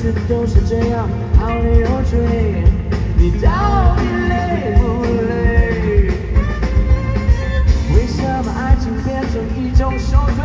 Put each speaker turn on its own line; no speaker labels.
每次都是这样毫厘而吹你到底累不累？为什么爱情变成一种受罪